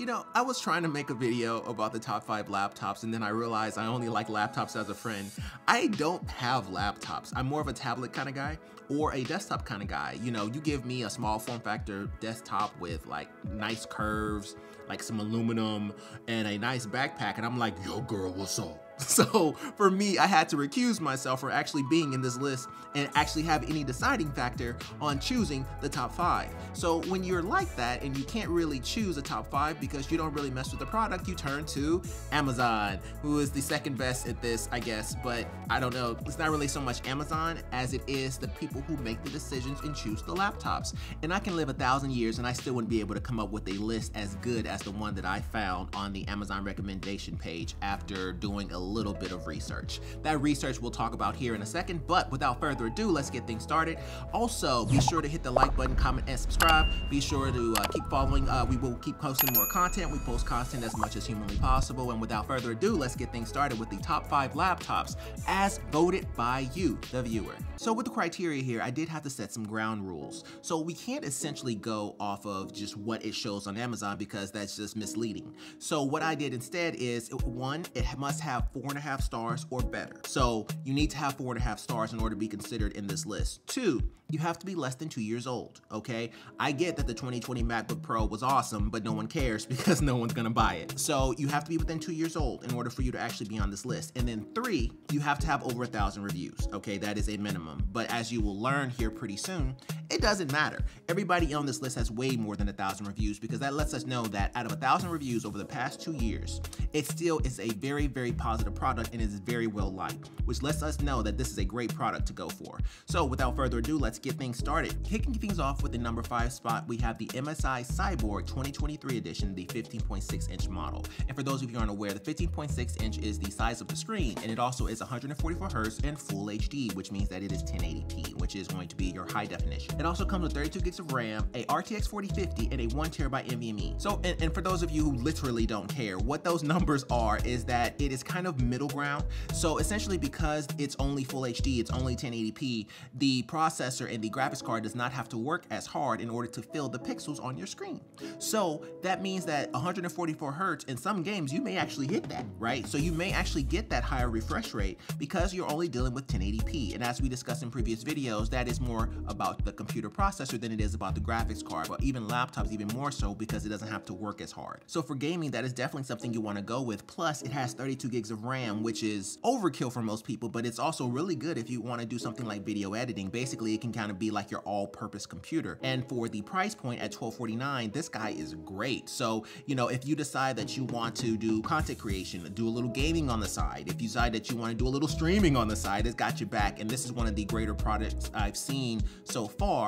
You know, I was trying to make a video about the top five laptops and then I realized I only like laptops as a friend. I don't have laptops. I'm more of a tablet kind of guy or a desktop kind of guy. You know, you give me a small form factor desktop with like nice curves, like some aluminum and a nice backpack and I'm like, yo girl, what's up? So for me, I had to recuse myself from actually being in this list and actually have any deciding factor on choosing the top five. So when you're like that and you can't really choose a top five because you don't really mess with the product, you turn to Amazon, who is the second best at this, I guess. But I don't know, it's not really so much Amazon as it is the people who make the decisions and choose the laptops. And I can live a thousand years and I still wouldn't be able to come up with a list as good as the one that I found on the Amazon recommendation page after doing a little bit of research. That research we'll talk about here in a second, but without further ado, let's get things started. Also, be sure to hit the like button, comment, and subscribe. Be sure to uh, keep following. Uh, we will keep posting more content. We post content as much as humanly possible. And without further ado, let's get things started with the top five laptops as voted by you, the viewer. So with the criteria here, I did have to set some ground rules. So we can't essentially go off of just what it shows on Amazon because that's just misleading. So what I did instead is one, it must have four and a half stars or better. So you need to have four and a half stars in order to be considered in this list. Two, you have to be less than two years old, okay? I get that the 2020 MacBook Pro was awesome, but no one cares because no one's gonna buy it. So you have to be within two years old in order for you to actually be on this list. And then three, you have to have over a thousand reviews, okay? That is a minimum. But as you will learn here pretty soon, it doesn't matter. Everybody on this list has way more than a thousand reviews because that lets us know that out of a thousand reviews over the past two years, it still is a very, very positive product and is very well liked, which lets us know that this is a great product to go for. So without further ado, let's get things started. Kicking things off with the number five spot, we have the MSI Cyborg 2023 edition, the 15.6 inch model. And for those of you aren't aware, the 15.6 inch is the size of the screen, and it also is 144 hertz and full HD, which means that it is 1080p, which is going to be your high definition. It also comes with 32 gigs of RAM, a RTX 4050, and a one terabyte NVMe. So, and, and for those of you who literally don't care, what those numbers are is that it is kind of middle ground. So essentially because it's only full HD, it's only 1080p, the processor and the graphics card does not have to work as hard in order to fill the pixels on your screen. So that means that 144 hertz in some games, you may actually hit that, right? So you may actually get that higher refresh rate because you're only dealing with 1080p. And as we discussed in previous videos, that is more about the computer processor than it is about the graphics card, but even laptops even more so because it doesn't have to work as hard. So for gaming, that is definitely something you wanna go with. Plus it has 32 gigs of RAM, which is overkill for most people, but it's also really good if you wanna do something like video editing. Basically, it can kind of be like your all-purpose computer. And for the price point at 1249, this guy is great. So, you know, if you decide that you want to do content creation, do a little gaming on the side, if you decide that you wanna do a little streaming on the side, it's got you back. And this is one of the greater products I've seen so far,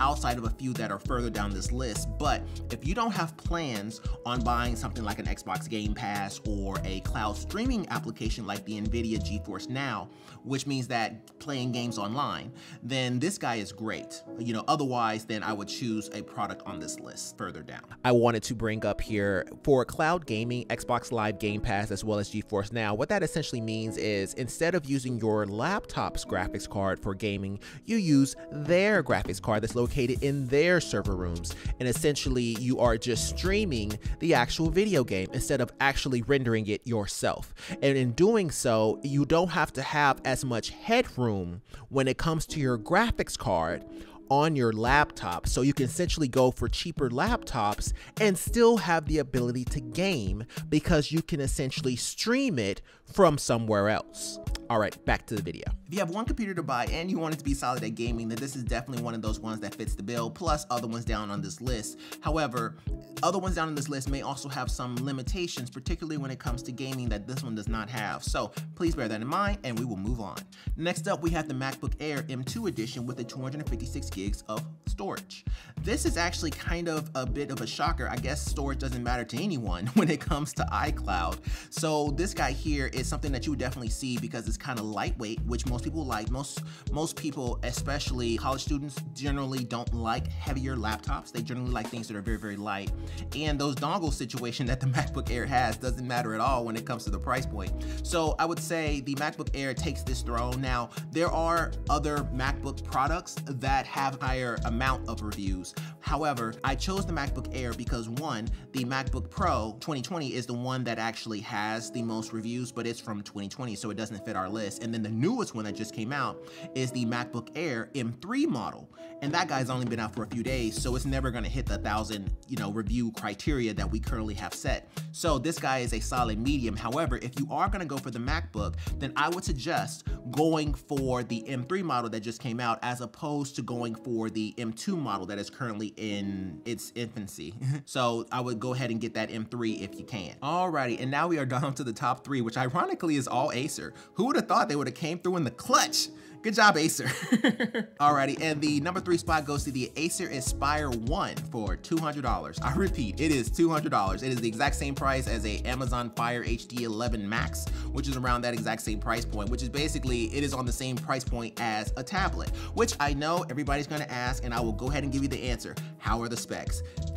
outside of a few that are further down this list. But if you don't have plans on buying something like an Xbox Game Pass or a cloud streaming application like the NVIDIA GeForce Now, which means that playing games online, then this guy is great. You know, otherwise, then I would choose a product on this list further down. I wanted to bring up here for cloud gaming, Xbox Live Game Pass, as well as GeForce Now, what that essentially means is instead of using your laptop's graphics card for gaming, you use their graphics card that's located in their server rooms. And essentially, you are just streaming the actual video game instead of actually rendering it yourself. And in doing so, you don't have to have as much headroom when it comes to your graphics card on your laptop. So you can essentially go for cheaper laptops and still have the ability to game because you can essentially stream it from somewhere else. All right, back to the video. If you have one computer to buy and you want it to be solid at gaming, then this is definitely one of those ones that fits the bill, plus other ones down on this list. However, other ones down on this list may also have some limitations, particularly when it comes to gaming that this one does not have. So please bear that in mind and we will move on. Next up, we have the MacBook Air M2 edition with a 256 gigs of storage. This is actually kind of a bit of a shocker. I guess storage doesn't matter to anyone when it comes to iCloud. So this guy here is something that you would definitely see because it's kind of lightweight, which most people like. Most most people, especially college students, generally don't like heavier laptops. They generally like things that are very, very light. And those dongle situation that the MacBook Air has doesn't matter at all when it comes to the price point. So I would say the MacBook Air takes this throne. Now, there are other MacBook products that have have higher amount of reviews. However, I chose the MacBook Air because one, the MacBook Pro 2020 is the one that actually has the most reviews, but it's from 2020, so it doesn't fit our list. And then the newest one that just came out is the MacBook Air M3 model. And that guy's only been out for a few days, so it's never gonna hit the thousand, you know, review criteria that we currently have set. So this guy is a solid medium. However, if you are gonna go for the MacBook, then I would suggest going for the M3 model that just came out as opposed to going for the M2 model that is currently in its infancy. so I would go ahead and get that M3 if you can. Alrighty, and now we are down to the top three, which ironically is all Acer. Who would have thought they would have came through in the clutch? Good job, Acer. Alrighty, and the number three spot goes to the Acer Aspire 1 for $200. I repeat, it is $200. It is the exact same price as a Amazon Fire HD 11 Max, which is around that exact same price point, which is basically, it is on the same price point as a tablet, which I know everybody's gonna ask, and I will go ahead and give you the answer. How are the specs?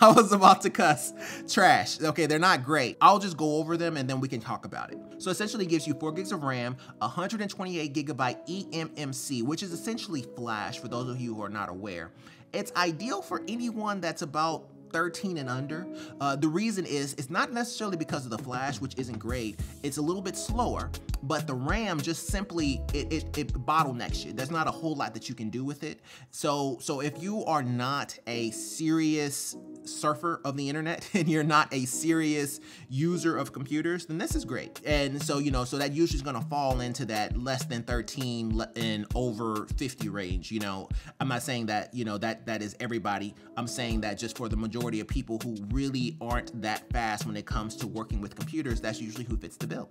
I was about to cuss. Trash. Okay, they're not great. I'll just go over them and then we can talk about it. So essentially gives you four gigs of RAM, 128 gigabyte eMMC, which is essentially flash for those of you who are not aware. It's ideal for anyone that's about 13 and under. Uh, the reason is it's not necessarily because of the flash, which isn't great. It's a little bit slower, but the RAM just simply it, it, it bottlenecks you. There's not a whole lot that you can do with it. So so if you are not a serious surfer of the internet and you're not a serious user of computers, then this is great. And so, you know, so that usually is gonna fall into that less than 13 and over 50 range, you know. I'm not saying that, you know, that that is everybody. I'm saying that just for the majority of people who really aren't that fast when it comes to working with computers, that's usually who fits the bill.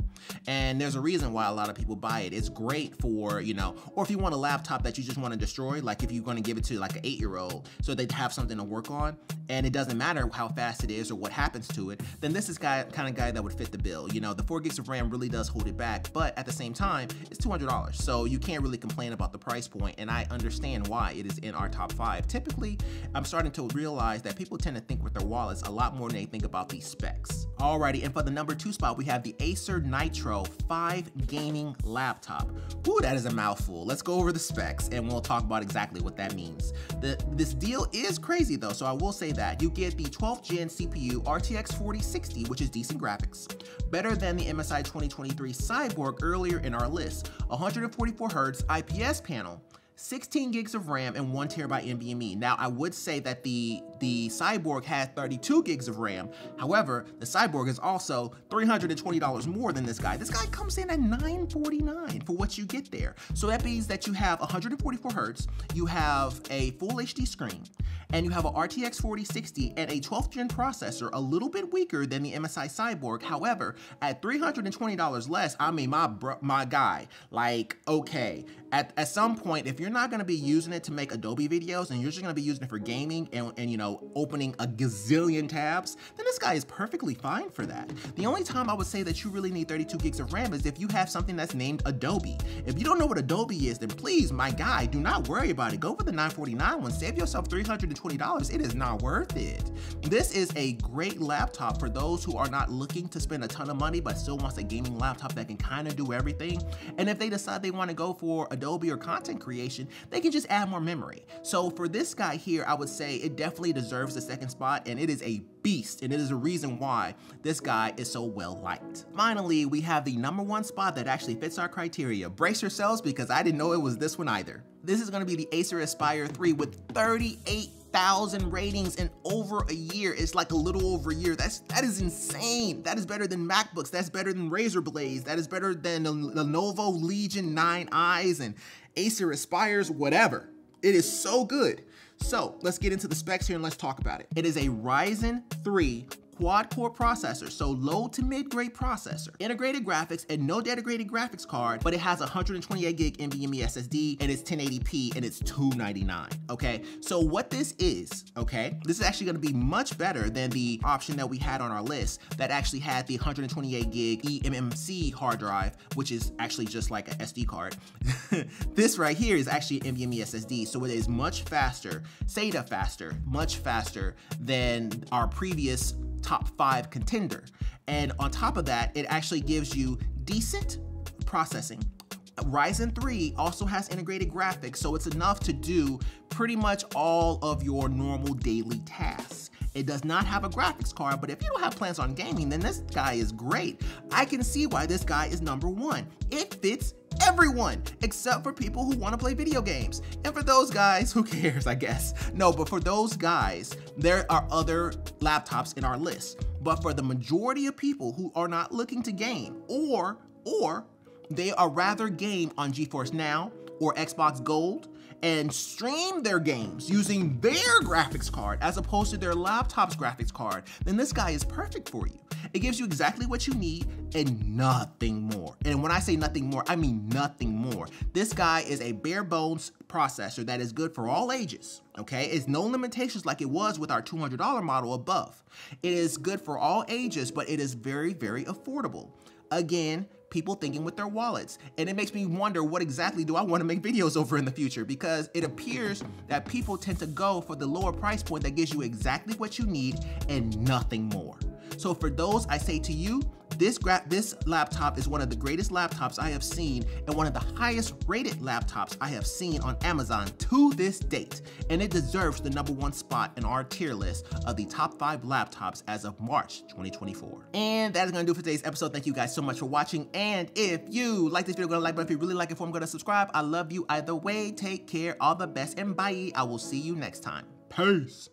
And there's a reason why a lot of people buy it. It's great for, you know, or if you want a laptop that you just want to destroy, like if you're going to give it to like an eight year old so they'd have something to work on and it doesn't matter how fast it is or what happens to it, then this is guy kind of guy that would fit the bill. You know, the four gigs of RAM really does hold it back, but at the same time, it's $200. So you can't really complain about the price point, and I understand why it is in our top five. Typically, I'm starting to realize that people tend to think with their wallets a lot more than they think about these specs. Alrighty, and for the number two spot, we have the Acer Nitro 5 gaming laptop. Ooh, that is a mouthful. Let's go over the specs and we'll talk about exactly what that means. The, this deal is crazy though, so I will say that. You get the 12th gen CPU RTX 4060, which is decent graphics, better than the MSI 2023 Cyborg earlier in our list, 144Hz IPS panel, 16 gigs of RAM and one terabyte NVMe. Now, I would say that the, the Cyborg had 32 gigs of RAM. However, the Cyborg is also $320 more than this guy. This guy comes in at 949 for what you get there. So that means that you have 144 hertz, you have a full HD screen, and you have a RTX 4060 and a 12th gen processor, a little bit weaker than the MSI Cyborg. However, at $320 less, I mean, my, my guy, like, okay, at, at some point, if you're not gonna be using it to make Adobe videos and you're just gonna be using it for gaming and, and you know, opening a gazillion tabs, then this guy is perfectly fine for that. The only time I would say that you really need 32 gigs of RAM is if you have something that's named Adobe. If you don't know what Adobe is, then please, my guy, do not worry about it. Go for the 949 one, save yourself $320. It is not worth it. This is a great laptop for those who are not looking to spend a ton of money but still wants a gaming laptop that can kind of do everything. And if they decide they wanna go for Adobe or content creation, they can just add more memory. So for this guy here, I would say it definitely deserves the second spot and it is a beast and it is a reason why this guy is so well liked. Finally, we have the number one spot that actually fits our criteria. Brace yourselves because I didn't know it was this one either. This is gonna be the Acer Aspire 3 with 38 thousand ratings in over a year. It's like a little over a year. That's that is insane. That is better than MacBooks. That's better than Razer Blades. That is better than the Lenovo Legion 9Is and Acer Aspires, whatever. It is so good. So let's get into the specs here and let's talk about it. It is a Ryzen 3 quad core processor, so low to mid grade processor, integrated graphics and no dedicated graphics card, but it has 128 gig NVMe SSD and it's 1080p and it's 299. Okay, so what this is, okay, this is actually gonna be much better than the option that we had on our list that actually had the 128 gig eMMC hard drive, which is actually just like an SD card. this right here is actually NVMe SSD, so it is much faster, SATA faster, much faster than our previous top five contender. And on top of that, it actually gives you decent processing, Ryzen 3 also has integrated graphics, so it's enough to do pretty much all of your normal daily tasks. It does not have a graphics card, but if you don't have plans on gaming, then this guy is great. I can see why this guy is number one. It fits everyone except for people who want to play video games. And for those guys, who cares, I guess? No, but for those guys, there are other laptops in our list. But for the majority of people who are not looking to game or or they are rather game on GeForce Now or Xbox Gold and stream their games using their graphics card as opposed to their laptop's graphics card, then this guy is perfect for you. It gives you exactly what you need and nothing more. And when I say nothing more, I mean nothing more. This guy is a bare bones processor that is good for all ages, okay? It's no limitations like it was with our $200 model above. It is good for all ages, but it is very, very affordable. Again, people thinking with their wallets. And it makes me wonder what exactly do I want to make videos over in the future because it appears that people tend to go for the lower price point that gives you exactly what you need and nothing more. So for those, I say to you, this, this laptop is one of the greatest laptops I have seen and one of the highest rated laptops I have seen on Amazon to this date. And it deserves the number one spot in our tier list of the top five laptops as of March 2024. And that is gonna do for today's episode. Thank you guys so much for watching. And if you like this video, go to like button. If you really like it, I'm gonna subscribe. I love you either way. Take care, all the best, and bye. I will see you next time. Peace.